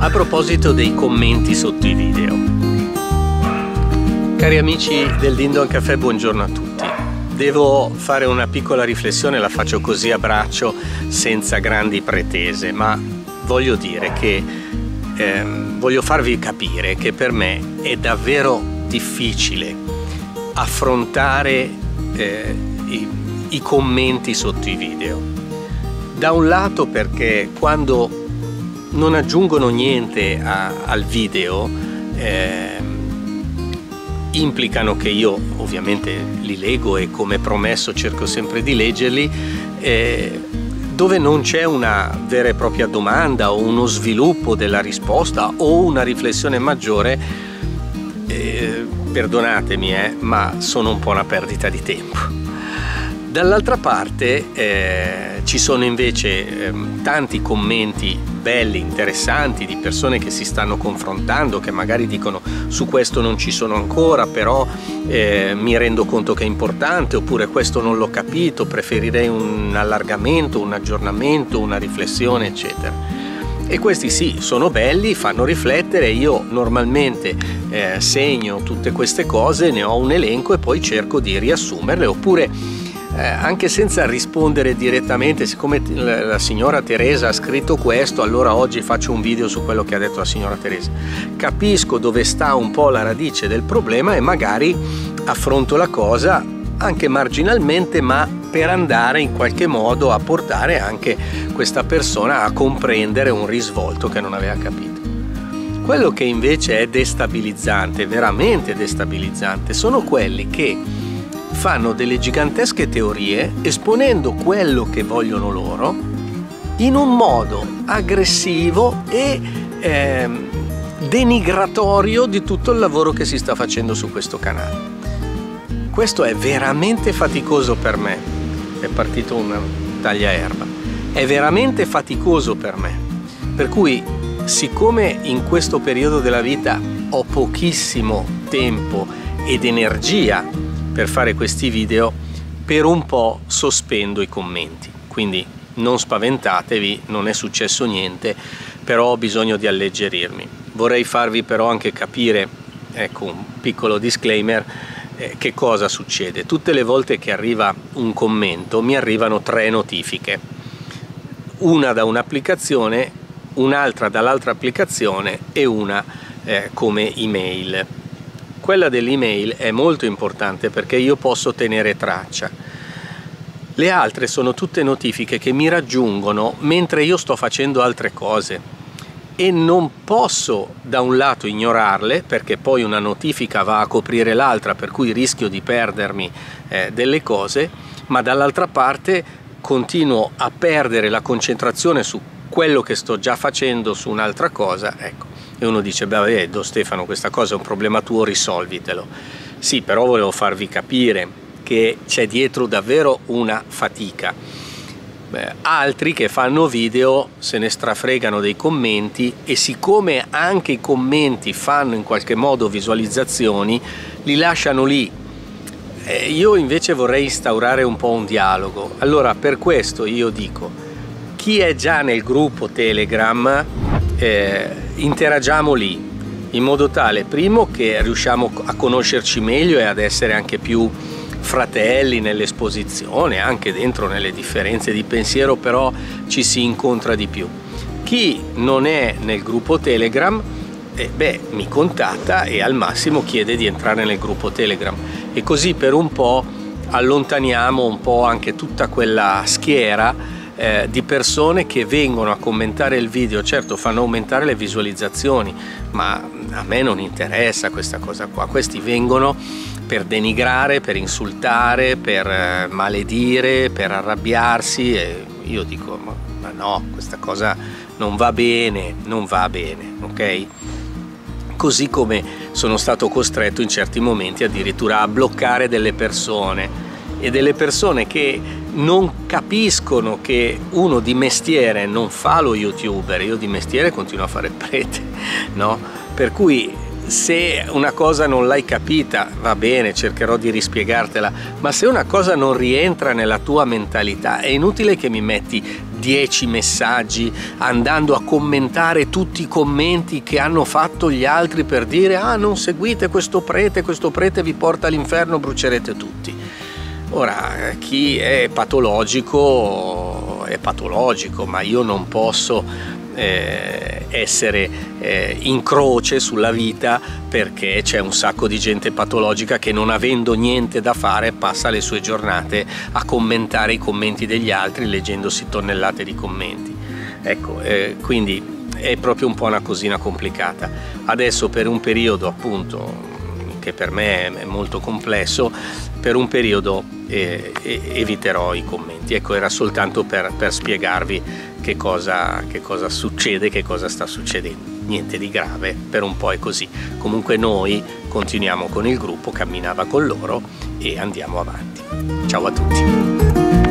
A proposito dei commenti sotto i video. Cari amici del Dindon Caffè, buongiorno a tutti. Devo fare una piccola riflessione, la faccio così a braccio, senza grandi pretese, ma voglio dire che eh, voglio farvi capire che per me è davvero difficile affrontare eh, i, i commenti sotto i video. Da un lato perché quando non aggiungono niente a, al video eh, implicano che io ovviamente li leggo e come promesso cerco sempre di leggerli eh, dove non c'è una vera e propria domanda o uno sviluppo della risposta o una riflessione maggiore eh, perdonatemi eh, ma sono un po' una perdita di tempo Dall'altra parte eh, ci sono invece eh, tanti commenti belli, interessanti di persone che si stanno confrontando, che magari dicono su questo non ci sono ancora, però eh, mi rendo conto che è importante, oppure questo non l'ho capito, preferirei un allargamento, un aggiornamento, una riflessione, eccetera. E questi sì, sono belli, fanno riflettere, io normalmente eh, segno tutte queste cose, ne ho un elenco e poi cerco di riassumerle, oppure eh, anche senza rispondere direttamente, siccome la signora Teresa ha scritto questo, allora oggi faccio un video su quello che ha detto la signora Teresa. Capisco dove sta un po' la radice del problema e magari affronto la cosa anche marginalmente, ma per andare in qualche modo a portare anche questa persona a comprendere un risvolto che non aveva capito. Quello che invece è destabilizzante, veramente destabilizzante, sono quelli che fanno delle gigantesche teorie esponendo quello che vogliono loro in un modo aggressivo e eh, denigratorio di tutto il lavoro che si sta facendo su questo canale. Questo è veramente faticoso per me. È partito una tagliaerba. È veramente faticoso per me. Per cui, siccome in questo periodo della vita ho pochissimo tempo ed energia per fare questi video per un po' sospendo i commenti. Quindi non spaventatevi non è successo niente però ho bisogno di alleggerirmi. Vorrei farvi però anche capire ecco un piccolo disclaimer eh, che cosa succede. Tutte le volte che arriva un commento mi arrivano tre notifiche. Una da un'applicazione un'altra dall'altra applicazione e una eh, come email quella dell'email è molto importante perché io posso tenere traccia. Le altre sono tutte notifiche che mi raggiungono mentre io sto facendo altre cose e non posso da un lato ignorarle perché poi una notifica va a coprire l'altra per cui rischio di perdermi eh, delle cose, ma dall'altra parte continuo a perdere la concentrazione su quello che sto già facendo su un'altra cosa. Ecco, e uno dice beh Don Stefano questa cosa è un problema tuo risolvitelo. Sì però volevo farvi capire che c'è dietro davvero una fatica. Beh, altri che fanno video se ne strafregano dei commenti e siccome anche i commenti fanno in qualche modo visualizzazioni li lasciano lì. Eh, io invece vorrei instaurare un po' un dialogo. Allora per questo io dico chi è già nel gruppo telegram eh, interagiamo lì in modo tale, primo, che riusciamo a conoscerci meglio e ad essere anche più fratelli nell'esposizione, anche dentro nelle differenze di pensiero, però ci si incontra di più. Chi non è nel gruppo Telegram, eh, beh, mi contatta e al massimo chiede di entrare nel gruppo Telegram e così per un po' allontaniamo un po' anche tutta quella schiera eh, di persone che vengono a commentare il video, certo fanno aumentare le visualizzazioni, ma a me non interessa questa cosa qua, questi vengono per denigrare, per insultare, per eh, maledire, per arrabbiarsi e io dico ma, ma no, questa cosa non va bene, non va bene, ok? Così come sono stato costretto in certi momenti addirittura a bloccare delle persone. E delle persone che non capiscono che uno di mestiere non fa lo youtuber, io di mestiere continuo a fare prete, no? Per cui se una cosa non l'hai capita, va bene, cercherò di rispiegartela, ma se una cosa non rientra nella tua mentalità, è inutile che mi metti 10 messaggi andando a commentare tutti i commenti che hanno fatto gli altri per dire ah non seguite questo prete, questo prete vi porta all'inferno, brucerete tutti. Ora, chi è patologico è patologico, ma io non posso eh, essere eh, in croce sulla vita perché c'è un sacco di gente patologica che non avendo niente da fare passa le sue giornate a commentare i commenti degli altri leggendosi tonnellate di commenti. Ecco, eh, quindi è proprio un po' una cosina complicata. Adesso per un periodo appunto che per me è molto complesso, per un periodo eh, eviterò i commenti. Ecco, era soltanto per, per spiegarvi che cosa, che cosa succede, che cosa sta succedendo. Niente di grave, per un po' è così. Comunque noi continuiamo con il gruppo, camminava con loro e andiamo avanti. Ciao a tutti.